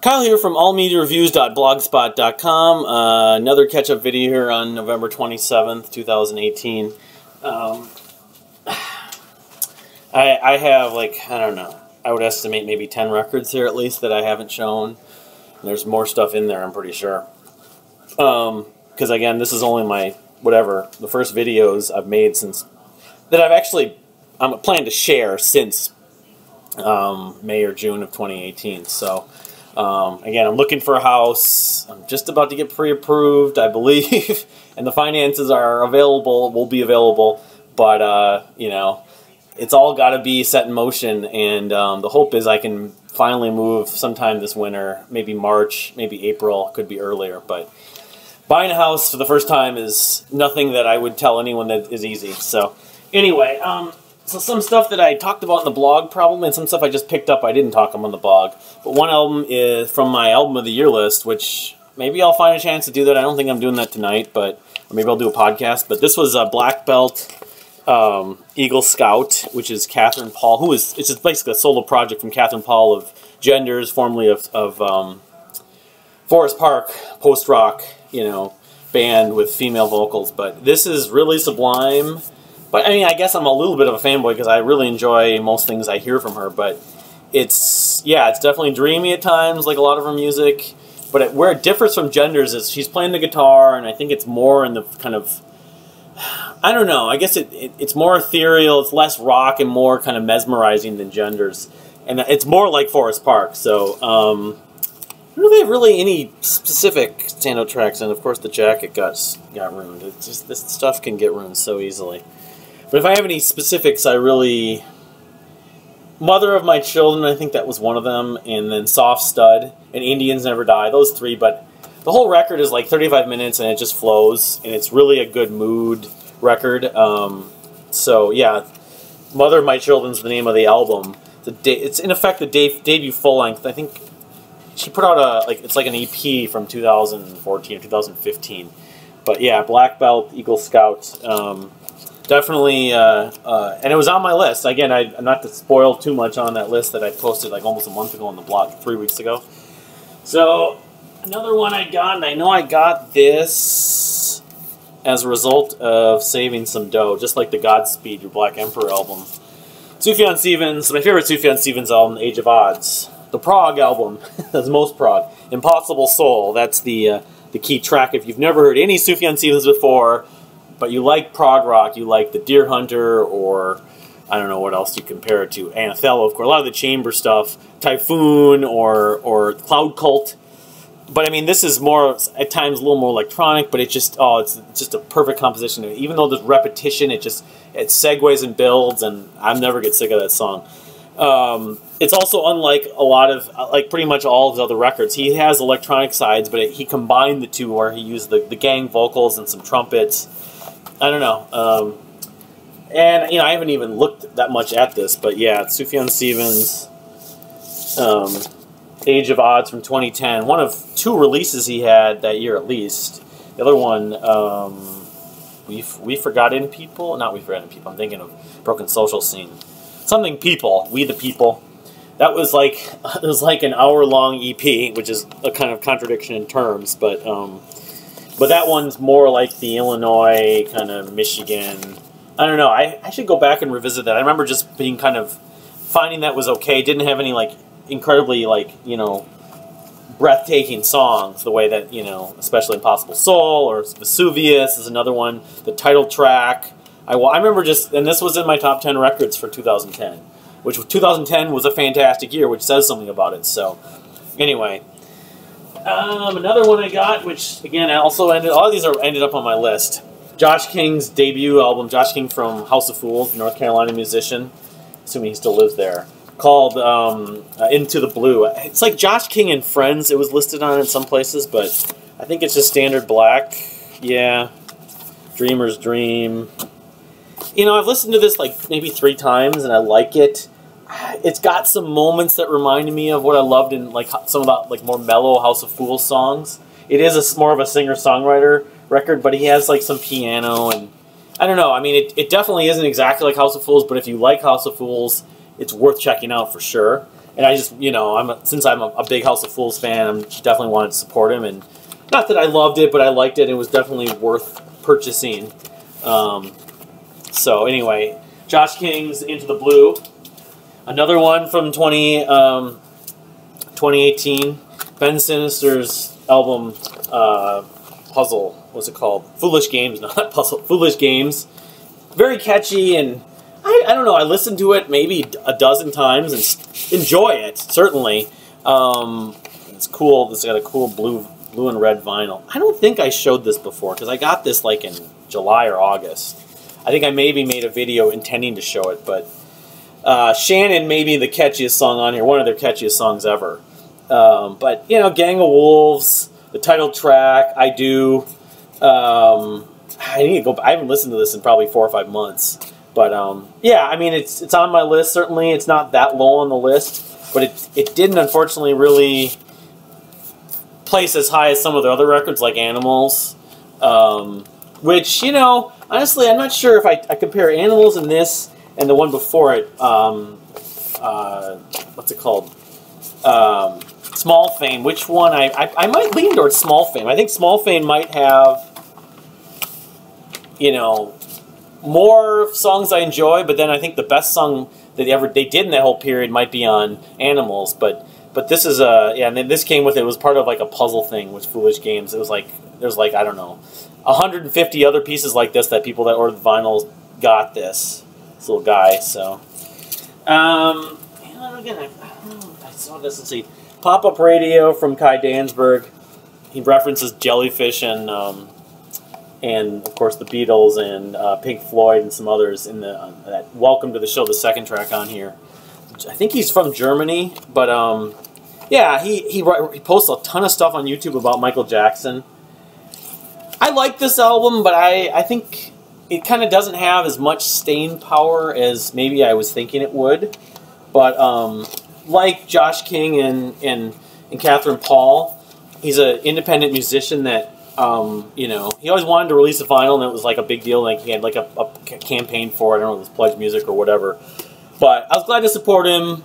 Kyle here from allmediareviews.blogspot.com. Uh, another catch-up video here on November 27th, 2018. Um, I, I have, like, I don't know, I would estimate maybe 10 records here at least that I haven't shown. There's more stuff in there, I'm pretty sure. Because, um, again, this is only my, whatever, the first videos I've made since, that I've actually, I'm planning to share since um, May or June of 2018. So, um, again, I'm looking for a house. I'm just about to get pre-approved, I believe, and the finances are available, will be available, but, uh, you know, it's all got to be set in motion, and um, the hope is I can finally move sometime this winter, maybe March, maybe April, could be earlier, but buying a house for the first time is nothing that I would tell anyone that is easy. So, anyway, um, so some stuff that I talked about in the blog probably, and some stuff I just picked up I didn't talk about on the blog. But one album is from my album of the year list, which maybe I'll find a chance to do that. I don't think I'm doing that tonight, but maybe I'll do a podcast. But this was a Black Belt um, Eagle Scout, which is Katherine Paul, who is it's just basically a solo project from Katherine Paul of Genders, formerly of, of um, Forest Park, post rock, you know, band with female vocals. But this is really sublime. But I mean, I guess I'm a little bit of a fanboy because I really enjoy most things I hear from her. But it's yeah, it's definitely dreamy at times, like a lot of her music. But it, where it differs from Genders is she's playing the guitar, and I think it's more in the kind of I don't know. I guess it, it, it's more ethereal. It's less rock and more kind of mesmerizing than Genders, and it's more like Forest Park. So um, I don't have really any specific standout tracks, and of course the jacket got got ruined. It's just this stuff can get ruined so easily. But if I have any specifics, I really... Mother of My Children, I think that was one of them, and then Soft Stud, and Indians Never Die, those three, but the whole record is like 35 minutes and it just flows, and it's really a good mood record. Um, so, yeah, Mother of My Children is the name of the album. It's in effect the de debut full length. I think she put out a like it's like an EP from 2014 or 2015. But yeah, Black Belt Eagle Scout. Um, definitely, uh, uh, and it was on my list. Again, I not to spoil too much on that list that I posted like almost a month ago on the blog, three weeks ago. So another one I got, and I know I got this as a result of saving some dough, just like the Godspeed Your Black Emperor album. Sufjan Stevens, my favorite Sufjan Stevens album, Age of Adz. The Prog album, that's most prog. Impossible Soul, that's the uh, the key track. If you've never heard any Sufjan Stevens before, but you like prog rock, you like the Dear Hunter or I don't know what else you compare it to. Anathallo, of course, a lot of the chamber stuff, Typhoon or or Cloud Cult. But I mean, this is more at times a little more electronic, but it just oh, it's just a perfect composition. Even though there's repetition, it just it segues and builds, and I never get sick of that song. Um, it's also unlike a lot of like pretty much all of the other records. He has electronic sides, but it, he combined the two where he used the, the gang vocals and some trumpets I don't know. Um, and you know, I haven't even looked that much at this, but yeah, Sufjan Stevens, um, Age of Adz from 2010, one of two releases he had that year at least. The other one, um, we we forgotten people, not we forgotten people. I'm thinking of Broken Social Scene, something people, we the people. That was like it was like an hour long EP, which is a kind of contradiction in terms, but. Um, but that one's more like the Illinois, kind of Michigan. I don't know. I, I should go back and revisit that. I remember just being kind of finding that was okay. Didn't have any like incredibly like you know breathtaking songs the way that you know especially Impossible Soul or Vesuvius is another one. The title track. I, I remember just and this was in my top ten records for 2010, which 2010 was a fantastic year, which says something about it. So anyway, um, another one I got, which again I also ended. All of these are ended up on my list. Josh King's debut album, Josh King from House of Fools, North Carolina musician, assuming he still lives there, called um, uh, Into the Blue. It's like Josh King and Friends. It was listed on in some places, but I think it's just standard black. Yeah, Dreamer's Dream. You know, I've listened to this like maybe three times, and I like it it's got some moments that reminded me of what I loved in like some of the like more mellow House of Fools songs. It is a more of a singer songwriter record, but he has like some piano and I don't know. I mean, it, it definitely isn't exactly like House of Fools, but if you like House of Fools, it's worth checking out for sure. and I just you know I'm a, since I'm a, a big House of Fools fan, I'm definitely wanted to support him, and not that I loved it, but I liked it. It was definitely worth purchasing. Um, so anyway, Josh King's Into the Blue, another one from 20, um, 2018. Bend Sinister's album uh, Puzzle. What's it called? Foolish Games, not Puzzle. Foolish Games. Very catchy and I, I don't know. I listened to it maybe a dozen times and enjoy it certainly. Um, it's cool. It's got a cool blue blue and red vinyl. I don't think I showed this before because I got this like in July or August. I think I maybe made a video intending to show it, but uh, Shannon may be the catchiest song on here, one of their catchiest songs ever. Um, but you know, Gang of Wolves, the title track, I do. Um, I need to go. I haven't listened to this in probably four or five months. But um, yeah, I mean, it's it's on my list. Certainly, it's not that low on the list, but it it didn't unfortunately really place as high as some of the other records like Animals, um, which you know, honestly, I'm not sure if I, I compare Animals and this and the one before it. Um, uh, what's it called? Um, Small Fame. Which one? I, I I might lean towards Small Fame. I think Small Fame might have, you know, more songs I enjoy, but then I think the best song that they ever they did in that whole period might be on Animals, but but this is a yeah, and then this came with it was part of like a puzzle thing with Foolish Games. It was like there's like I don't know, 150 other pieces like this that people that ordered vinyls got this this little guy. So um, again, I, I saw this. Let's see, pop up radio from Kai Danzberg. He references jellyfish and um, and of course the Beatles and uh, Pink Floyd and some others in the uh, that Welcome to the Show, the second track on here. I think he's from Germany, but um, yeah, he, he he posts a ton of stuff on YouTube about Michael Jackson. I like this album, but I I think it kind of doesn't have as much staying power as maybe I was thinking it would. But um, like Josh King and and and Katherine Paul, he's an independent musician that um, you know, he always wanted to release a vinyl, and it was like a big deal. Like he had like a, a campaign for it. I don't know, it was Pledge Music or whatever. But I was glad to support him.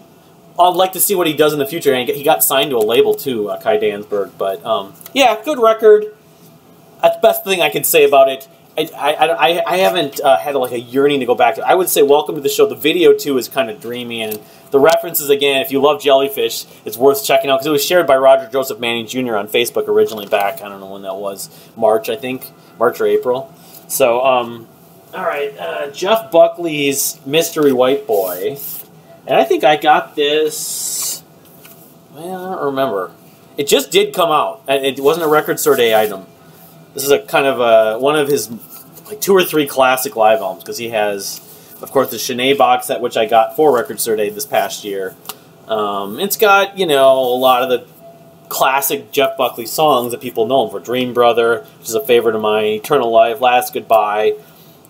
I'd like to see what he does in the future. And he got signed to a label too, uh, Kai Danzberg. But um, yeah, good record. That's the best thing I can say about it. I, I, I, haven't uh, had like a yearning to go back to. I would say Welcome to the Show. The video too is kind of dreamy, and the references again. If you love Jellyfish, it's worth checking out because it was shared by Roger Joseph Manning Jr. on Facebook originally back. I don't know when that was, March I think, March or April. So um, all right, uh, Jeff Buckley's Mystery White Boy, and I think I got this. Well, I don't remember. It just did come out. It wasn't a record store day item. This is a kind of a, one of his like two or three classic live albums because he has, of course, the Sin-é box set which I got for Record Day this past year. Um, it's got you know a lot of the classic Jeff Buckley songs that people know him for. Dream Brother, which is a favorite of mine. Eternal Life, Last Goodbye.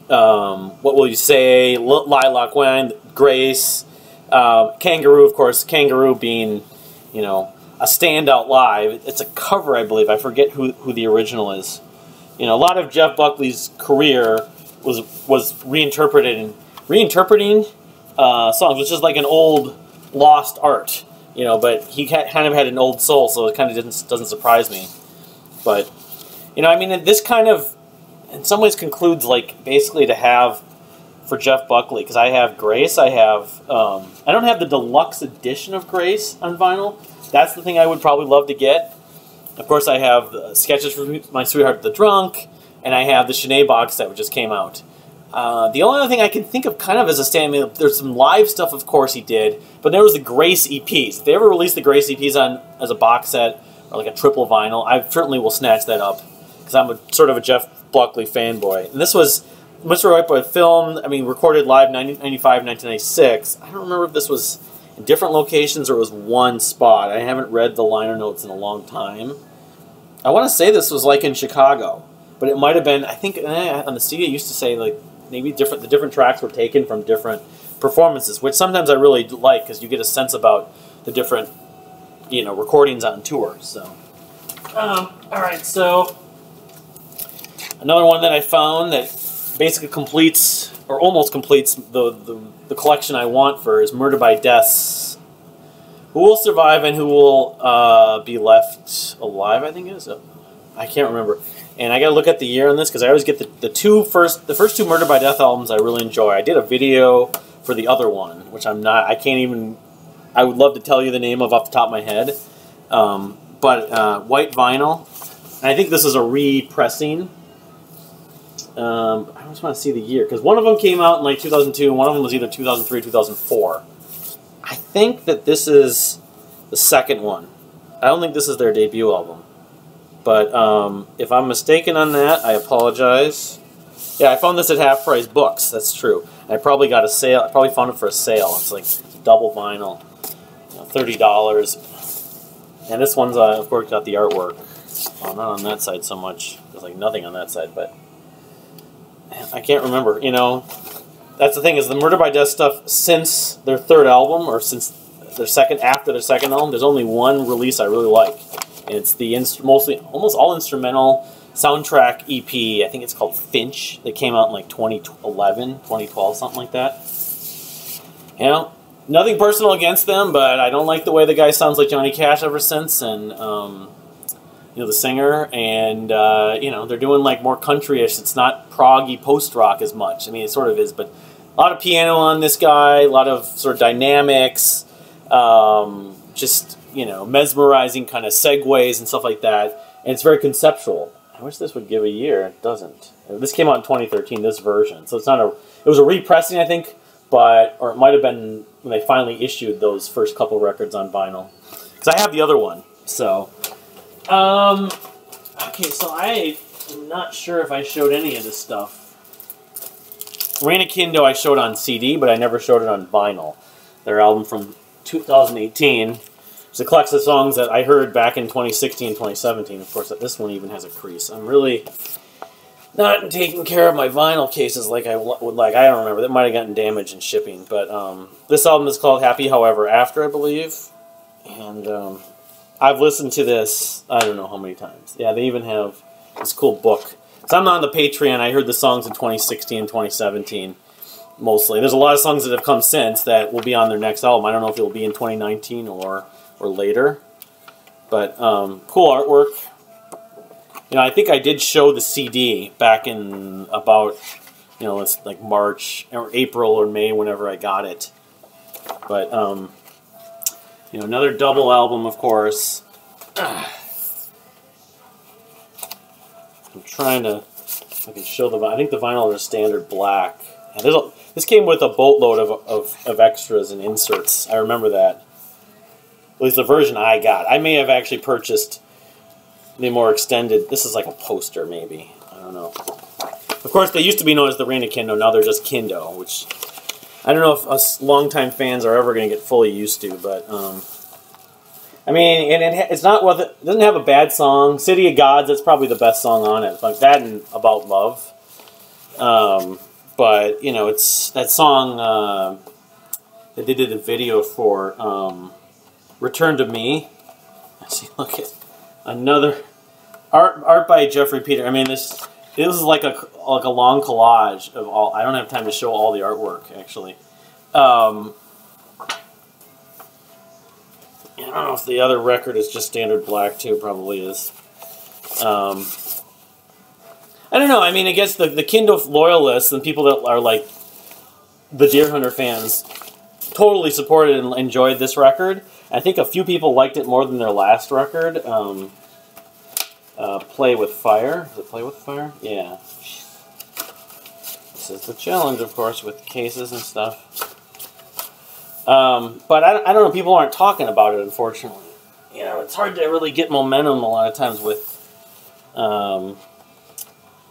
Um, what will you say? Lilac Wine, Grace, uh, Kangaroo, of course. Kangaroo being, you know, a standout live. It's a cover, I believe. I forget who who the original is you know, a lot of Jeff Buckley's career was was reinterpreted and reinterpreting uh, songs, which is like an old lost art, you know. But he kind of had an old soul, so it kind of doesn't doesn't surprise me. But you know, I mean, this kind of in some ways concludes like basically to have for Jeff Buckley because I have Grace, I have um, I don't have the deluxe edition of Grace on vinyl. That's the thing I would probably love to get. Of course, I have sketches for my sweetheart the drunk, and I have the Sin-é box which just came out. Uh, the only other thing I can think of kind of as a stand, there's some live stuff, of course, he did, but there was the Grace EPs. If they ever released the Grace EPs on as a box set or like a triple vinyl, I certainly will snatch that up because I'm a, sort of a Jeff Buckley fanboy. And this was Mr. White Boy filmed, I mean, recorded live 1995, 1996. I don't remember if this was in different locations or it was one spot. I haven't read the liner notes in a long time. I want to say this was like in Chicago, but it might have been. I think eh, on the CD it used to say like maybe different. The different tracks were taken from different performances, which sometimes I really like because you get a sense about the different you know recordings on tour. So, um, all right, so another one that I found that basically completes or almost completes the, the, the collection I want for is Murder by Death's Who will survive and who will uh, be left alive? I think is. I can't remember. And I got to look at the year on this because I always get the, the two first the first two Murder by Death albums I really enjoy. I did a video for the other one, which I'm not. I can't even. I would love to tell you the name of off the top of my head, um, but uh, white vinyl. And I think this is a repressing. Um, I just want to see the year because one of them came out in like 2002, and one of them was either 2003 or 2004. I think that this is the second one. I don't think this is their debut album. But um, if I'm mistaken on that, I apologize. Yeah, I found this at Half Price Books. That's true. I probably got a sale. I probably found it for a sale. It's like double vinyl, you know, thirty dollars. And this one's, uh, of course, got the artwork. Well, not on that side so much. There's like nothing on that side, but I can't remember. You know, that's the thing is the Murder by Death stuff since their third album or since their second after their second album. There's only one release I really like, and it's the mostly almost all instrumental soundtrack EP. I think it's called Finch. That came out in like 2011, 2012, something like that. You know, nothing personal against them, but I don't like the way the guy sounds like Johnny Cash ever since, and um, you know the singer, and uh, you know they're doing like more countryish. It's not proggy post rock as much. I mean, it sort of is, but a lot of piano on this guy, a lot of sort of dynamics, um, just you know mesmerizing kind of segues and stuff like that, and it's very conceptual. I wish this would give a year. It doesn't. This came out in 2013. This version, so it's not a. It was a repressing, I think, but or it might have been when they finally issued those first couple records on vinyl. Because I have the other one, so. Um. Okay, so I am not sure if I showed any of this stuff. Reign of Kindo I showed on CD, but I never showed it on vinyl. Their album from 2018. It's a collection of songs that I heard back in 2016, 2017. Of course, this one even has a crease. I'm really not taking care of my vinyl cases like I would like. I don't remember. That might have gotten damaged in shipping. But um, this album is called Happy However After, I believe. And um, I've listened to this, I don't know how many times. Yeah, they even have this cool book. So I'm on the Patreon. I heard the songs in 2016 and 2017 mostly. There's a lot of songs that have come since that will be on their next album. I don't know if it'll be in 2019 or or later. But um, cool artwork. You know, I think I did show the CD back in about, you know, it's like March or April or May, whenever I got it. But, um, you know, another double album, of course. I'm trying to, I can show the, I think the vinyl is standard black. And a, this came with a boatload of, of, of extras and inserts. I remember that. At least the version I got. I may have actually purchased the more extended. This is like a poster, maybe. I don't know. Of course, they used to be known as the Reign of Kindo. Now they're just Kindo, which I don't know if us longtime fans are ever going to get fully used to. But um, I mean, and it, it's not well. It doesn't have a bad song. City of Gods. That's probably the best song on it. Like that and About Love. Um, but you know, it's that song uh, that they did a video for. Um, Return to Me. Let's see, look at another art art by Jeffrey Peter. I mean, this this was like a like a long collage of all. I don't have time to show all the artwork actually. Um, I don't know if the other record is just standard black too. Probably is. Um, I don't know. I mean, I guess the the Kindo loyalists and people that are like the Dear Hunter fans totally supported and enjoyed this record. I think a few people liked it more than their last record. Um, uh, Play with Fire. Is it Play with Fire? Yeah. This is the challenge, of course, with cases and stuff. Um, but I, I don't know, people aren't talking about it, unfortunately. You know, it's hard to really get momentum a lot of times with um,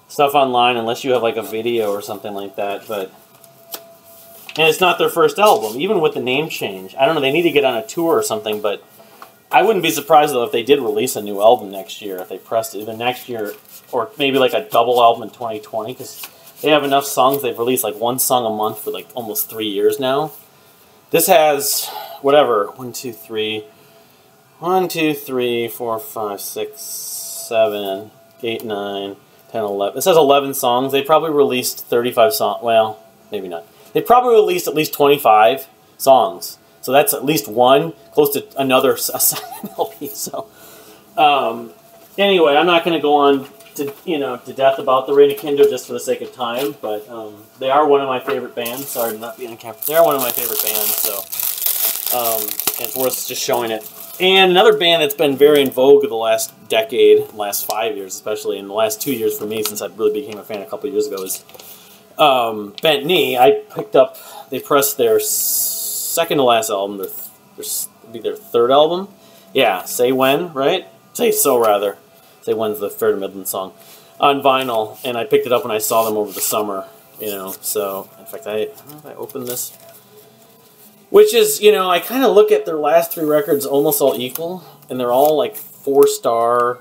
stuff online unless you have like a video or something like that. But and it's not their first album, even with the name change. I don't know, they need to get on a tour or something, but I wouldn't be surprised, though, if they did release a new album next year, if they pressed it, either next year or maybe like a double album in 2020, because they have enough songs. They've released like one song a month for like almost three years now. This has, whatever, one, two, three, one, two, three, four, five, six, seven, eight, nine, ten, eleven. This has 11 songs. They probably released 35 songs. Well, maybe not. They probably released at least 25 songs. So that's at least one, close to another LP. So, um, anyway, I'm not going to go on to you know to death about the Reign of Kindo just for the sake of time, but um, they are one of my favorite bands. Sorry to not be on camera. They are one of my favorite bands, so um, it's worth just showing it. And another band that's been very in vogue the last decade, last five years especially, in the last two years for me since I really became a fan a couple years ago is um, Bent Knee. I picked up, they pressed their second to last album, their, their, be their third album. Yeah, Say When, right? Say So, rather. Say When's the Fair to Midland song. On vinyl, and I picked it up when I saw them over the summer, you know, so, in fact, I, I I opened this. Which is, you know, I kind of look at their last three records almost all equal, and they're all like four star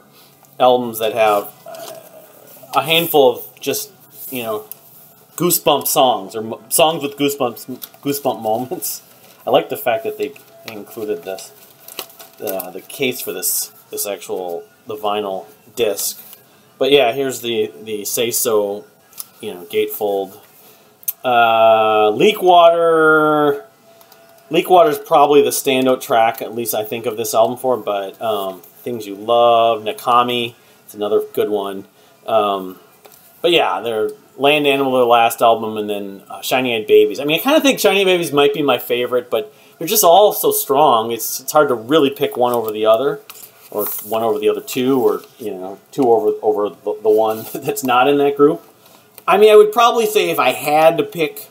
albums that have uh, a handful of just, you know, goosebump songs or songs with goosebumps, goosebump moments. I like the fact that they included this, uh, the case for this, this actual the vinyl disc. But yeah, here's the the say so, you know, gatefold. Uh, leak water Leak Water is probably the standout track, at least I think of this album for, but um, Things You Love, Nakami, it's another good one. Um, but yeah, they're Land Animal, their last album, and then uh, Shiny Eyed Babies. I mean, I kind of think Shiny Babies might be my favorite, but they're just all so strong. It's, it's hard to really pick one over the other, or one over the other two, or, you know, two over, over the, the one that's not in that group. I mean, I would probably say if I had to pick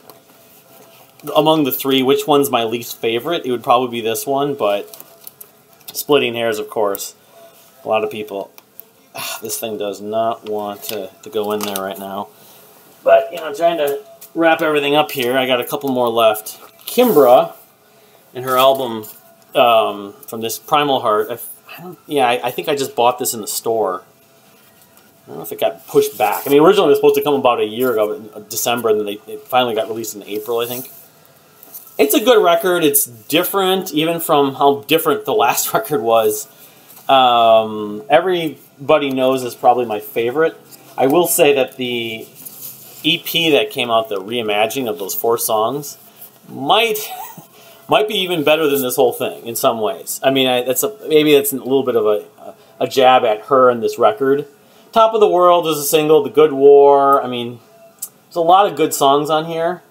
among the three, which one's my least favorite? It would probably be this one, but splitting hairs, of course. A lot of people, ugh, this thing does not want to, to go in there right now. But, you know, trying to wrap everything up here. I got a couple more left. Kimbra, in her album um, from this Primal Heart, I, I yeah, I, I think I just bought this in the store. I don't know if it got pushed back. I mean, originally it was supposed to come about a year ago, in December, and then they, it finally got released in April, I think it's a good record. It's different, even from how different the last record was. Um, everybody knows is probably my favorite. I will say that the EP that came out, the reimagining of those four songs, might might be even better than this whole thing in some ways. I mean, I, that's a, maybe that's a little bit of a, a jab at her and this record. Top of the World is a single. The Good War. I mean, there's a lot of good songs on here.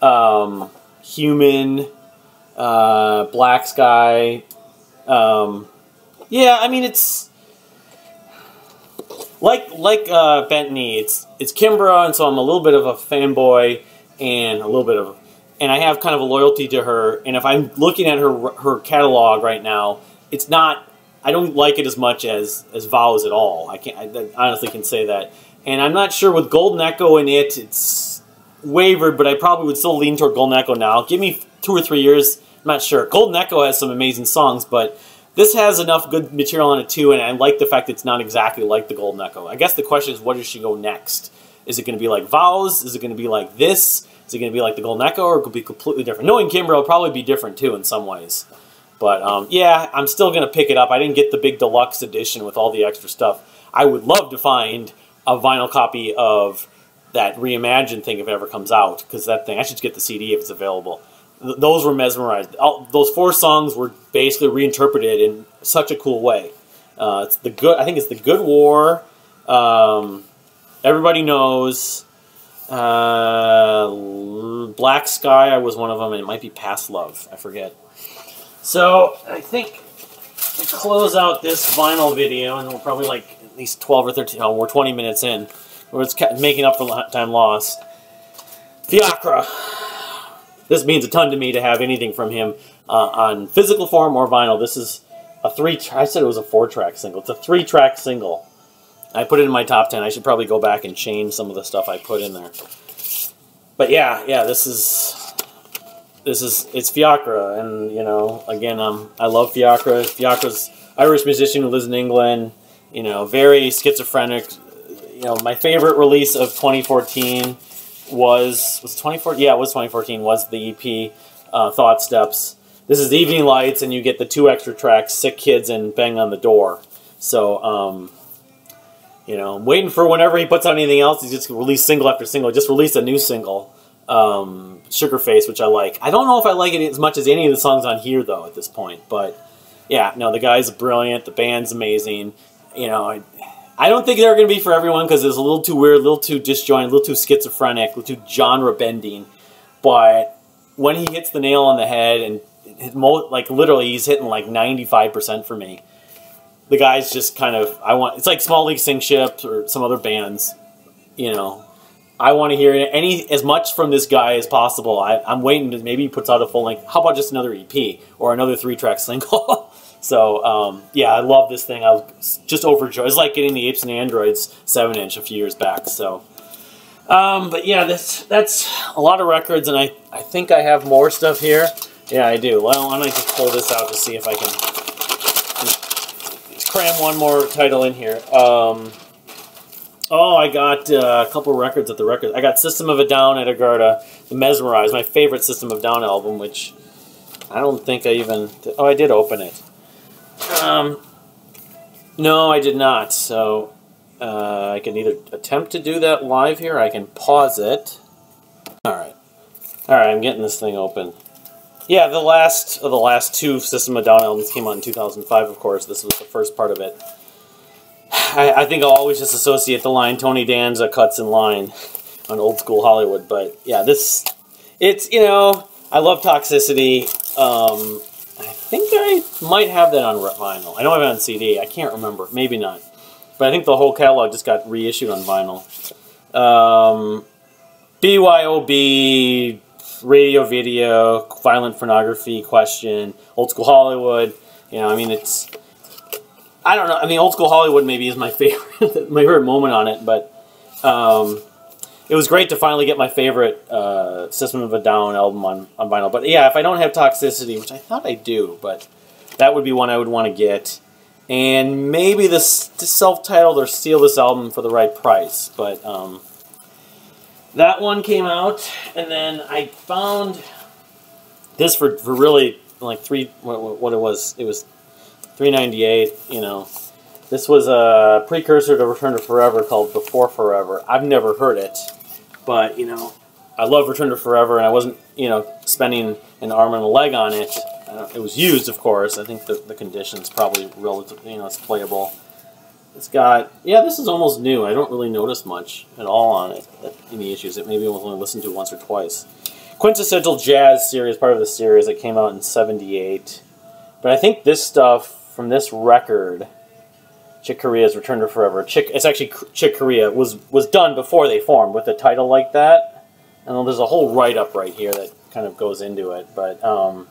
Um, human, uh, black sky. Um, yeah, I mean it's like like uh, Bent Knee. It's it's Kimbra, and so I'm a little bit of a fanboy and a little bit of, and I have kind of a loyalty to her. And if I'm looking at her her catalog right now, it's not. I don't like it as much as as Vows at all. I can't. I honestly can say that. And I'm not sure with Golden Echo in it. It's wavered, but I probably would still lean toward Golden Echo now. Give me two or three years. I'm not sure. Golden Echo has some amazing songs, but this has enough good material on it too, and I like the fact it's not exactly like the Golden Echo. I guess the question is, what does she go next? Is it going to be like Vows? Is it going to be like this? Is it going to be like the Golden Echo, or it could be completely different? Knowing Kimbra will probably be different too in some ways. But um, yeah, I'm still going to pick it up. I didn't get the big deluxe edition with all the extra stuff. I would love to find a vinyl copy of that reimagined thing if it ever comes out because that thing I should get the CD if it's available. Th those were mesmerized. All, those four songs were basically reinterpreted in such a cool way. Uh, it's the good. I think it's the Good War. Um, everybody knows. Uh, Black Sky I was one of them, and it might be Past Love. I forget. So I think to close out this vinyl video, and we're probably like at least 12 or 13, oh, we're 20 minutes in it's making up for time lost. Fjokra. This means a ton to me to have anything from him uh, on physical form or vinyl. This is a three. I said it was a four-track single. It's a three-track single. I put it in my top ten. I should probably go back and change some of the stuff I put in there. But yeah, yeah, this is this is it's Fjokra, and you know, again, um, I love Fjokra. Fjokra's Irish musician who lives in England. You know, very schizophrenic, you know, my favorite release of 2014 was was 2014. Yeah, it was 2014. Was the EP uh, Thought Steps. This is Evening Lights, and you get the two extra tracks, Sick Kids and Bang on the Door. So, um, you know, I'm waiting for whenever he puts out anything else, he's just release single after single. Just released a new single um, Sugar Face, which I like. I don't know if I like it as much as any of the songs on here, though, at this point. But yeah, no, the guy's brilliant. The band's amazing. You know, I, I don't think they're going to be for everyone because it's a little too weird, a little too disjointed, a little too schizophrenic, a little too genre bending. But when he hits the nail on the head and like literally he's hitting like 95% for me. The guy's just kind of I want it's like Small Leaks Sink Ships or some other bands, you know. I want to hear any as much from this guy as possible. I, am waiting to maybe he puts out a full length. How about just another EP or another three track single? so um, yeah, I love this thing. I was just overjoyed. It's like getting the Apes and Androids seven inch a few years back. So, um, but yeah, that's that's a lot of records, and I I think I have more stuff here. Yeah, I do. Well, why don't I just pull this out to see if I can cram one more title in here. Um, oh, I got uh, a couple records at the record. I got System of a Down at Agartha, The Mesmerize, my favorite System of Down album, which I don't think I even... Oh, I did open it. Um, no, I did not. So uh, I can either attempt to do that live here, I can pause it. All right. All right, I'm getting this thing open. Yeah, the last of the last two System of Down albums came out in 2005, of course. This was the first part of it. I, I think I'll always just associate the line Tony Danza cuts in line on old school Hollywood. But yeah, this, it's, you know, I love Toxicity. Um, think I might have that on vinyl. I know I have it on CD. I can't remember. Maybe not. But I think the whole catalog just got reissued on vinyl. Um, BYOB, radio, video, violent pornography, question, old school Hollywood. You know, I mean, it's. I don't know. I mean, old school Hollywood maybe is my favorite, my favorite moment on it, but um, it was great to finally get my favorite uh, System of a Down album on, on vinyl. But yeah, if I don't have Toxicity, which I thought I do, but that would be one I would want to get. And maybe this, this self-titled or steal this album for the right price. But um, that one came out, and then I found this for, for really like three. What, what it was? It was three ninety eight. You know, this was a precursor to Return to Forever called Before Forever. I've never heard it, but you know, I love Return to Forever, and I wasn't you know spending an arm and a leg on it. Uh, it was used, of course. I think the, the conditions probably relatively, you know, it's playable. It's got, yeah, this is almost new. I don't really notice much at all on it, any issues. It maybe I've only listened to once or twice. Quintessential Jazz series, part of the series that came out in 78. But I think this stuff from this record, Chick Corea's Return to Forever, Chick, it's actually Chick Corea, was, was done before they formed with a title like that. And there's a whole write-up right here that kind of goes into it. But um,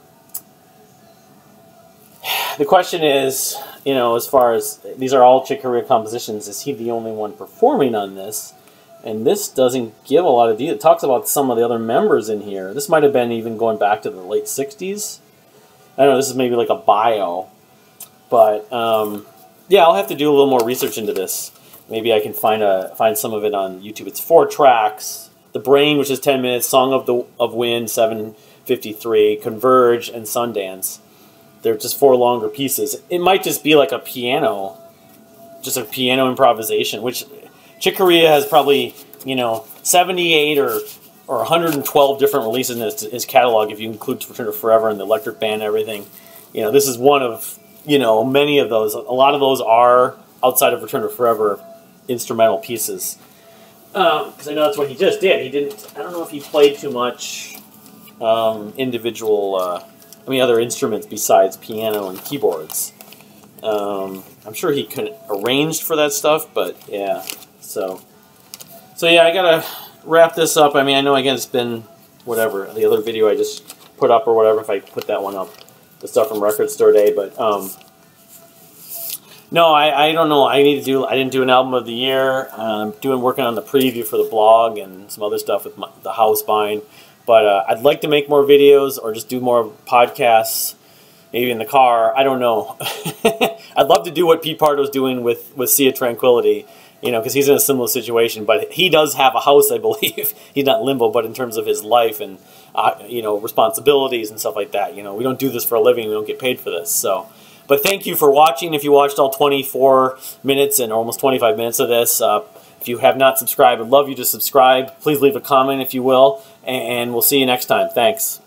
the question is, you know, as far as these are all Chick Corea compositions, is he the only one performing on this? And this doesn't give a lot of detail. It talks about some of the other members in here. This might have been even going back to the late 60s. I don't know, this is maybe like a bio. But, um, yeah, I'll have to do a little more research into this. Maybe I can find a find some of it on YouTube. It's four tracks. The Brain, which is 10 minutes, Song of the of Wind, 753, Converge, and Sundance. They're just four longer pieces. It might just be like a piano, just a piano improvisation, which Chick Corea has probably, you know, 78 or or 112 different releases in his, his catalog if you include Return to Forever and the Electric Band and everything. You know, this is one of, you know, many of those. A lot of those are outside of Return to Forever instrumental pieces. Because um, I know that's what he just did. He didn't, I don't know if he played too much um, individual uh, I mean, other instruments besides piano and keyboards. Um, I'm sure he could arranged for that stuff, but yeah. So, so yeah, I gotta wrap this up. I mean, I know again it's been whatever the other video I just put up or whatever. If I put that one up, the stuff from Record Store Day, but um, no, I, I don't know. I need to do. I didn't do an album of the year. I'm doing working on the preview for the blog and some other stuff with my, the house buying. But uh, I'd like to make more videos or just do more podcasts, maybe in the car. I don't know. I'd love to do what Pete Pardo's doing with, with Sea of Tranquility, you know, because he's in a similar situation. But he does have a house, I believe. he's not limbo, but in terms of his life and, uh, you know, responsibilities and stuff like that. You know, we don't do this for a living. We don't get paid for this. So, but thank you for watching. If you watched all 24 minutes and almost 25 minutes of this, uh, if you have not subscribed, I'd love you to subscribe. Please leave a comment if you will. and we'll see you next time. Thanks.